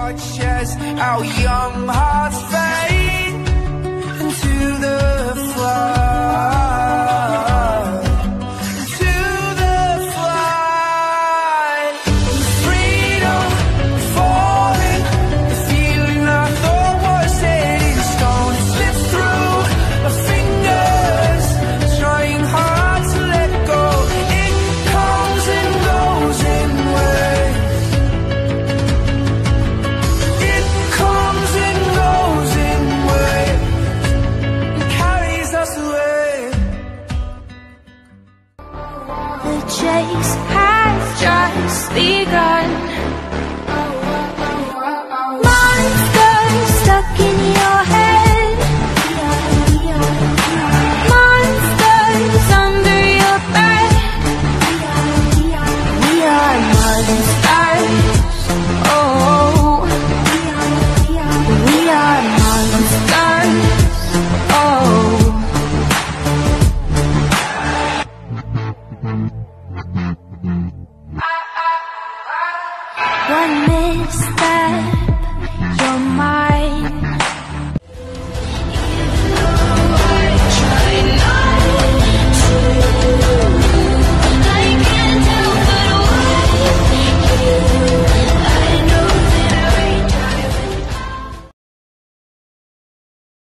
watch as our young hearts fade into. chase has just begun. one missed that